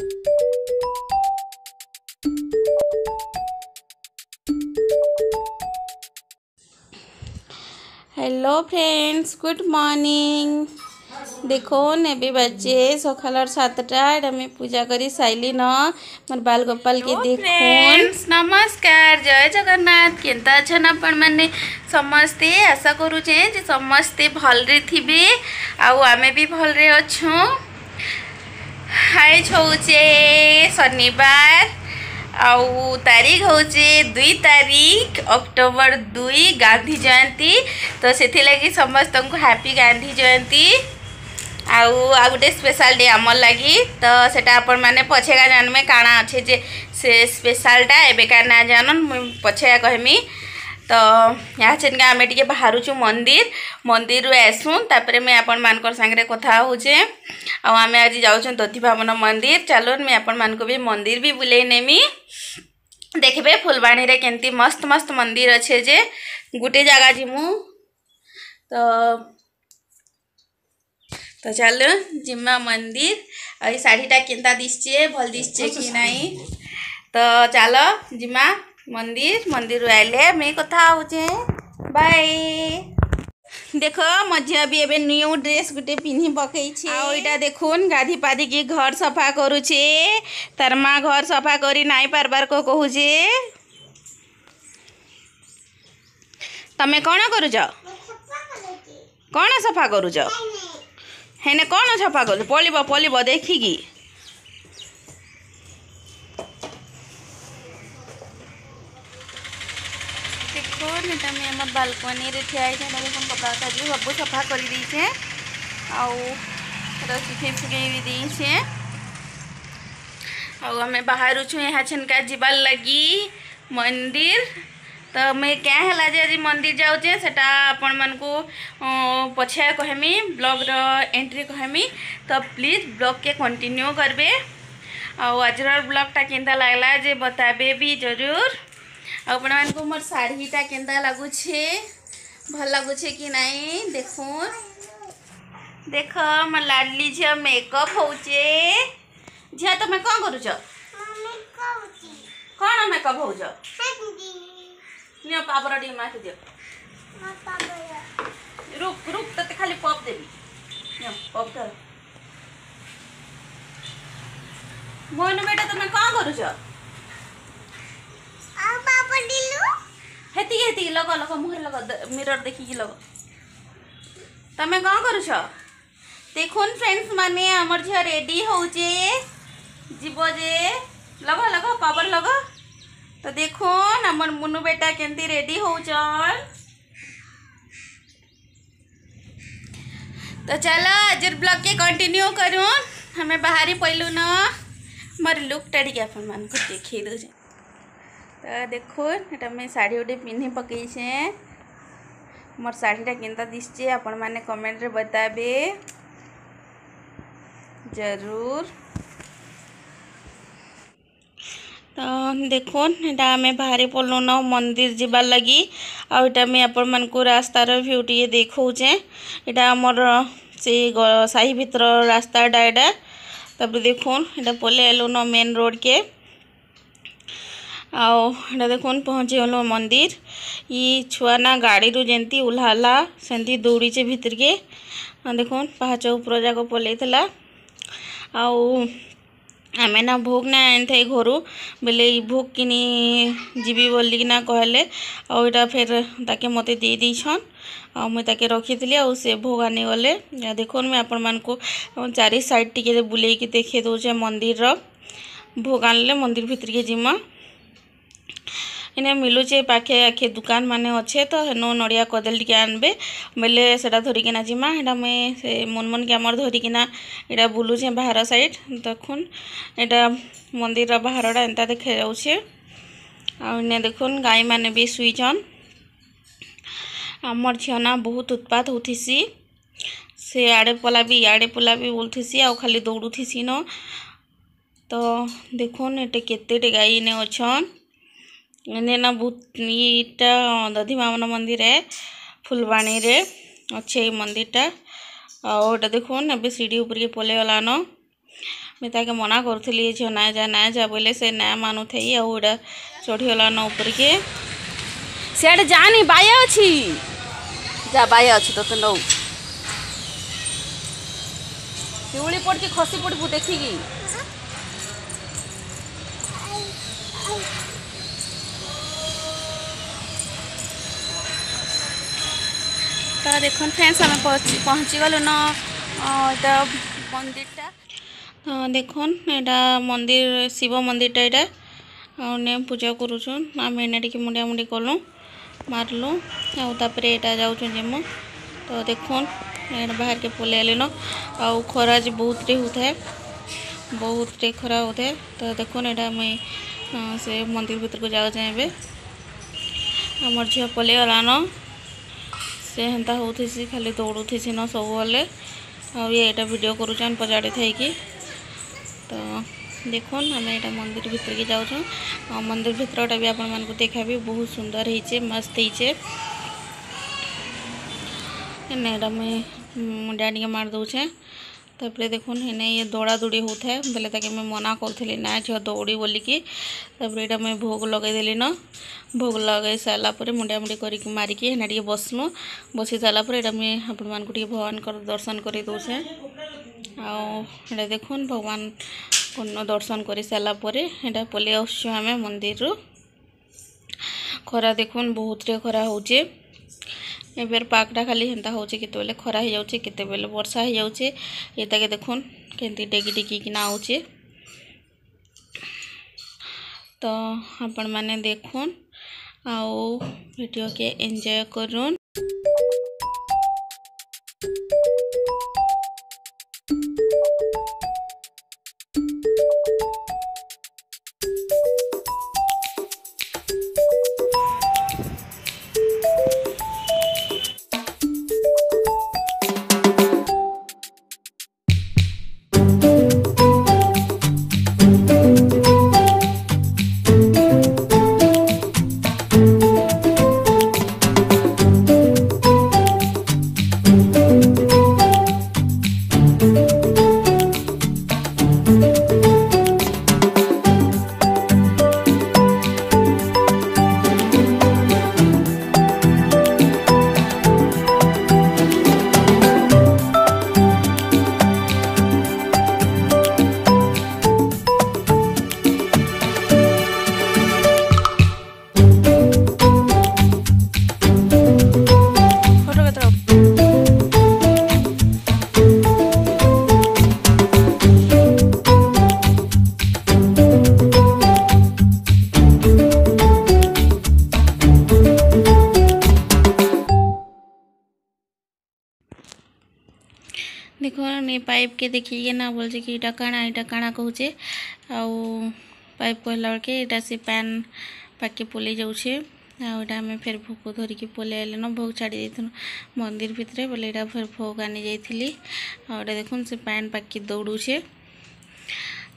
Hello friends good morning देखो ने भी बच्चे सकाल सतटा पूजा कर सारिन मोर बाल गोपाल के फ्रेंड्स नमस्कार जय जगन्नाथ के अच्छा आप समस्ते आशा करूचे समस्ते भल्ते थी आउ आम भी भल्ले अच्छा ଆଣିଛ ହେଉଛେ ଶନିବାର ଆଉ ତାରିଖ ହେଉଛେ ଦୁଇ ତାରିଖ ଅକ୍ଟୋବର ଦୁଇ ଗାନ୍ଧୀ ଜୟନ୍ତୀ ତ ସେଥିଲାଗି ସମସ୍ତଙ୍କୁ ହ୍ୟାପି ଗାନ୍ଧୀ ଜୟନ୍ତୀ ଆଉ ଆଉ ଗୋଟେ ସ୍ପେଶାଲ ଡେ ଆମର ଲାଗି ତ ସେଟା ଆପଣମାନେ ପଛେକା ଜାଣିବେ କାଣା ଅଛେ ଯେ ସେ ସ୍ପେଶାଲଟା ଏବେକା ନା ଜାଣନ୍ ମୁଇଁ ପଛେକା କହିମି तो यहाँ चेन आम टे बाहर छू मंदिर मंदिर आसूँ तापर मुझे आप कथा हो आम आज जाऊँ दधिभावन मंदिर चलो मुझे आपण मानक भी मंदिर भी बुले नेमी देखिए फुलवाणी के मस्त मस्त मंदिर अच्छे जे गोटे जगह जीमु तो तो चलो जिमा मंदिर आ शाढ़ीटा के भल दिशे कि नहीं तो चलो जिमा মন্দির মন্দির আইলে আমি কথা হচ্ছে বাই দেখ মো ঝিও বি এবে নিউ ড্রেস গোটে পিঁধি পকাইছে এইটা দেখুন গাধি পাধিকি ঘর সফা করুছে তার মা ঘর সফা করি নাই পারবার কো কহুছে তুমি কোণ করুছ কোণ সফা করুছ হেনে কোণ সফা করু পলিব পলিব দেখিকি તમે એમાં બાલ્કનીરે થયા છે બધા પણ કપડાં કાઢી બધું સફા કરી દઈ છે આવું રસી ફેંકી દઈ છે આવું અમે બહારું છું અહીંયા છનકાજીબા લગી મંદિર તમે ક્યાં ହେଲା ଯେ ଆଜି ମନ୍ଦିର ଯାଉଛେ ସେଟା ଆପଣମାନଙ୍କୁ ପଛେ କହିମି ବ୍ଲଗ୍ର ଏଣ୍ଟ୍ରି କହିମି ତ ପ୍ଲିଜ୍ ବ୍ଲଗ୍କେ କଣ୍ଟିନ୍ୟୁ କରିବେ ଆଉ ଆଜିର ବ୍ଲଗ୍ଟା କେନ୍ତା ଲାଗ୍ଲା ଯେ ବତାବେ ବି ଜରୁର आपण मैं मोर शाढ़ीटा के लगुच भल लगुचे कि नाई देख देख मो लाडली झी मेकअप हो झी तुम कौन कर कौन मेकअप हो पापर टी मे दि रुक रुक ते खाली पप देवी पप बेटा तुम्हें कौन करुच हेती हेती लग लग मुह लग मिरर देखिकी लग तुम कौन करु देखुन फ्रेंड्स माने आमर झी रेडी हो जे जीवजे लग लग पावर लग तो देख आम मुनु बेटा केमती रेडी हो तो चल आज ब्लग के कंटिन्यू करूँ हमें बाहरी पैलुन मोर लुकटा टी आप देखे दूसरे তা দেখুন এটা মুই শাড়ি গোটে পিন্ধি পকাইছে মোর শাড়িটা কেনতা দিচ্ছে আপন মানে কমেন্টরে বতাবে জরুর ତ ଦେଖୁନ୍ ଏଇଟା ଆମେ ବାହାରି ପଡ଼ଲୁନ ମନ୍ଦିର ଯିବାର୍ ଲାଗି ଆଉ ଏଇଟା ମୁଇଁ ଆପଣମାନଙ୍କୁ ରାସ୍ତାର ଭ୍ୟୁ ଟିକେ ଦେଖଉଛେଁ ଏଇଟା ଆମର ସେ ସାହି ଭିତର ରାସ୍ତାଟା ଏଇଟା ତାପରେ ଦେଖୁନ୍ ଏଇଟା ପଲେଇ ଆଇଲୁନ ମେନ୍ ରୋଡ଼୍କେ आटा देखुन पहुँचे गल मंदिर ये छुआ ना गाड़ी रू जमी उल्हाला से दौड़ीचे भितर के देख पहाच उपर जाक पलैला आउ आम ना भोग ना आनी थे घर बोले भोग कि जीवी बोलिकिना कहले आईटा फेर ताके मत देसन आ मुझे रखी आ भोग आनी गले देख मुझे आपण चार सैड टी बुले देखे दौचे मंदिर भोग आनले मंदिर भितर के जीमा ଏଇନେ ମିଳୁଛି ପାଖେ ଆଖେ ମାନେ ଅଛେ ତ ହେନୁ ନଡ଼ିଆ କଦଳୀ ଟିକେ ଆଣିବେ ବେଲେ ସେଟା ଧରିକିନା ଯିମା ହେଟା ମୁଇଁ ସେ ମୁନମୁନକେ ଆମର ଧରିକିନା ଏଇଟା ବୁଲୁଛେ ବାହାର ସାଇଡ଼୍ ଦେଖୁନ୍ ଏଇଟା ମନ୍ଦିରର ବାହାରଟା ଏନ୍ତା ଦେଖାଯାଉଛେ ଆଉ ଇନେ ଦେଖୁନ୍ ଗାଈମାନେ ବି ଶୁଇଛନ୍ ଆମର ଝିଅନା ବହୁତ ଉତ୍ପାତ ହଉଥିସି ସେ ଆଡ଼େ ପଲା ବି ଇଆଡ଼େ ପଲା ବି ବୁଲୁଥିସି ଆଉ ଖାଲି ଦୌଡ଼ୁଥିସି ନ ତ ଦେଖୁନ୍ ଏଟେ କେତେଟେ ଗାଈ ଇନେ ଅଛନ୍ ना बहुत यहाँ दधिमामन मंदिर फुलवाणी रे अच्छे मंदिरटा आईटा देखे सीढ़ी उपरिक पलान मुझे ताकि मना करी ये झील ना जा ना जा बोले से ना मानु थे आईटा चढ़ी गलान उपरिके सियाड़े जानी बाया अच्छी जा बाया अच्छी तो नौ पिवली पड़ की खसी पड़ू देखी ତ ଦେଖନ୍ତୁ ଫ୍ରେଣ୍ଡସ୍ ଆମେ ପହଞ୍ଚିଗଲୁନ ଏଇଟା ମନ୍ଦିରଟା ତ ଦେଖୁନ୍ ଏଇଟା ମନ୍ଦିର ଶିବ ମନ୍ଦିରଟା ଏଇଟା ନେ ପୂଜା କରୁଛନ୍ ଆମେ ଏଇନା ଟିକେ ମୁଣ୍ଡିଆ ମୁଣ୍ଡି କଲୁ ମାରିଲୁ ଆଉ ତାପରେ ଏଇଟା ଯାଉଛନ୍ ଯେ ମୁଁ ତ ଦେଖୁନ୍ ଏଇଟା ବାହାରକେ ପଲେଇ ଆଇଲିନ ଆଉ ଖରା ଯେ ବହୁତରେ ହେଉଥାଏ ବହୁତରେ ଖରା ହେଉଥାଏ ତ ଦେଖୁନ୍ ଏଇଟା ମୁଇଁ ସେ ମନ୍ଦିର ଭିତରକୁ ଯାଉଛେଁ ଏବେ আমার ঝিও পলে গলানো से हेता हो खाली दौड़ूसी न सब बोले आईटा भिड कर पजाड़ी थी कि तो देख आम ये मंदिर भितर की जाऊ मंदिर भितरटा भी आप देखा भी बहुत सुंदर हो मस्त हो ना मुझे डाडी मारदे তারপরে দেখুন এনে ইয়ে দৌড়া দৌড়ি হোথায় বেলে তাকে মুই মনা করলি না ঝিও দৌড়ি বলিকি তারপরে এটা মুই ভোগ লগাইদেলি ন ভোগ লগাই সারা পরে মুন্ডা মুন্ডি করি মারিকি এনে টিকি বসনু বসি সারা পরে এটা মুই আপনার টিকি ভগবানকর দর্শন করে দেছে আটা দেখুন ভগবান দর্শন করে সারা পরে এটা পলে আসছু আমি মন্দিরু খরা দেখুন বহুতরে খরা হচ্ছে एवर पाकटा खाली हेन्ता होते बेले खरा हो जाते बेले बर्षा हो जाए ये ताके देखुन के डेगी डेगिकना आ तो आपण मैंने देखन आओ वीडियो के एंजॉय करूँ নি পাইপ কে দেখিকি না বলছে কি এটা কাণা এটা কাণা কহুছে আউ পাইপ কহিলা বেলকে এটা সে প্যান পাকে পোলাই যাচ্ছে ଆଉ ଏଇଟା ଆମେ ଫେର ଭୋଗ ଧରିକି ପଲେଇ ଆଇଲୁନ ଭୋଗ ଛାଡ଼ି ଦେଇଥିଲୁ ମନ୍ଦିର ଭିତରେ ବୋଲେ ଏଇଟା ଫେର ଭୋଗ ଆଣି ଯାଇଥିଲି ଆଉ ଏଇଟା ଦେଖୁନ୍ ସେ ପ୍ୟାଣ୍ଟ ପାକି ଦୌଡ଼ୁଛେ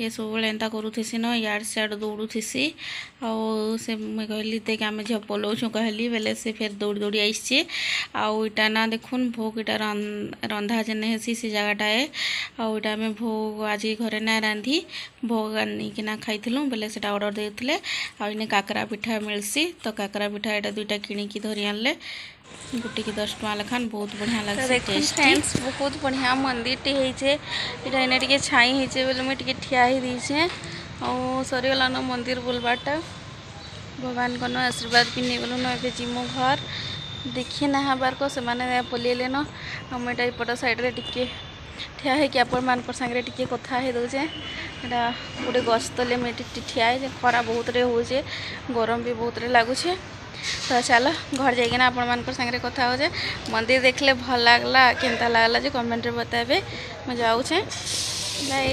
ये ସବୁବେଳେ ଏନ୍ତା କରୁଥିସି ନ ଇଆଡ଼େ ସିଆଡ଼େ ଦୌଡ଼ୁଥିସି ଆଉ ସେ ମୁଇଁ କହିଲି ଦେଖ ଆମେ ଝିଅ ପଲଉଛୁଁ କହିଲି ବେଲେ ସେ ଫେର୍ ଦୌଡ଼ି ଦୌଡ଼ି ଆଇସି ଆଉ ଇଟା ନା ଦେଖୁନ୍ ଭୋଗ ଇଟା ରନ୍ଧା ଯେନ୍ ହେସି ସେ ଜାଗାଟା ଏ ଆଉ ଇଟା ଆମେ ଭୋଗ ଆଜି ଘରେ ନା ରାନ୍ଧି ଭୋଗ ଆଣିକିନା ଖାଇଥିଲୁ ବେଲେ ସେଟା ଅର୍ଡ଼ର ଦେଇଥିଲେ ଆଉ ଇନେ କାକରା ପିଠା ମିଳସି ତ କାକରା ପିଠା ଏଇଟା ଦୁଇଟା କିଣିକି ଧରି ଆଣିଲେ गोटे के दस टाँग लखान बहुत बढ़िया लगे तो बहुत बढ़िया मंदिर टी होचे छाई होचे बोले मुझे टे ठिया होचे आ सरीगलान मंदिर बुलवाटा भगवान को आशीर्वाद भी नहीं गलुन ए जीमो घर देखे ना हबार को से बोलिए न यहाँ इपट सैड्रे ठिया होकि आपण मान सागर टी कथा हो गोटे गछ तले मुझे ठिया खरा बहुत रे हो गरम भी बहुत लगुचे ତ ଚାଲ ଘର ଯାଇକିନା ଆପଣମାନଙ୍କ ସାଙ୍ଗରେ କଥା ହେଉଛେ ମନ୍ଦିର ଦେଖିଲେ ଭଲ ଲାଗଲା କେନ୍ତା ଲାଗଲା ଯେ କମେଣ୍ଟରେ ବତାଇବେ ମୁଁ ଯାଉଛେ ବାଏ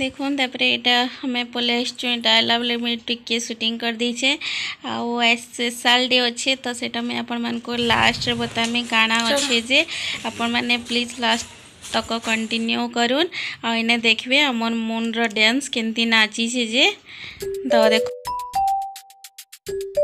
দেখুন তারপরে এটা আমি পলে আসছু এটা আইলা বেলে মুই টিকি সুটিং করেদেছে আল ডে অছে তো সেটা আমি আপনার লাস্টরে বতামি কাণা অছে যে আপন মানে প্লিজ লাস্ট তক কন্টিনিউ করুন আইনে দেখবে আমার মুন্ডর ড্যান্স কেমতি নাচিছে যে তো দেখুন Thank you.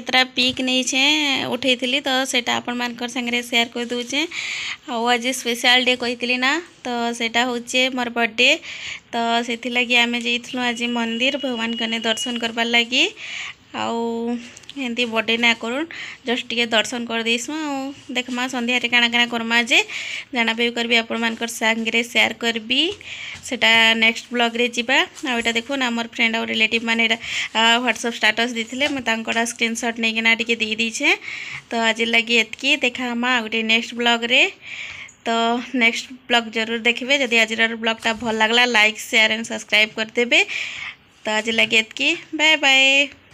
କେତେଟା ପିକ୍ ନେଇଛେଁ ଉଠେଇଥିଲି ତ ସେଇଟା ଆପଣମାନଙ୍କର ସାଙ୍ଗରେ ସେୟାର କରିଦେଉଛେଁ ଆଉ ଆଜି ସ୍ପେଶାଲ୍ ଡେ କହିଥିଲି ନା ତ ସେଇଟା ହେଉଛେ ମୋର ବର୍ଥଡ଼େ ତ ସେଥିଲାଗି ଆମେ ଯାଇଥିଲୁ ଆଜି ମନ୍ଦିର ଭଗବାନଙ୍କନେ ଦର୍ଶନ କରବାର୍ ଲାଗି ଆଉ ଏମିତି ବଡ଼େ ନା କରୁନ୍ ଜଷ୍ଟ ଟିକେ ଦର୍ଶନ କରିଦେଇସୁଁ ଆଉ ଦେଖ୍ମା ସନ୍ଧ୍ୟାରେ କାଣା କାଣା କର୍ମା ଯେ ଜାଣା ବି କରିବି ଆପଣମାନଙ୍କର ସାଙ୍ଗରେ ସେୟାର କରିବି ସେଟା ନେକ୍ସଟ ବ୍ଲଗ୍ରେ ଯିବା ଆଉ ଏଇଟା ଦେଖୁନ୍ ଆମର ଫ୍ରେଣ୍ଡ ଆଉ ରିଲେଟିଭ୍ ମାନେ ଏଇଟା ହ୍ୱାଟ୍ସଅପ୍ ଷ୍ଟାଟସ୍ ଦେଇଥିଲେ ମୁଁ ତାଙ୍କଟା ସ୍କ୍ରିନ୍ସଟ୍ ନେଇକିନା ଟିକେ ଦେଇଦେଇଛେ ତ ଆଜି ଲାଗି ଏତିକି ଦେଖାମା ଆଉ ଗୋଟେ ନେକ୍ସଟ ବ୍ଲଗ୍ରେ ତ ନେକ୍ସଟ ବ୍ଲଗ୍ ଜରୁର ଦେଖିବେ ଯଦି ଆଜିର ବ୍ଲଗ୍ଟା ଭଲ ଲାଗିଲା ଲାଇକ୍ ସେୟାର ଆଣ୍ଡ ସବସ୍କ୍ରାଇବ୍ କରିଦେବେ ତ ଆଜି ଲାଗି ଏତିକି ବାଏ ବାଏ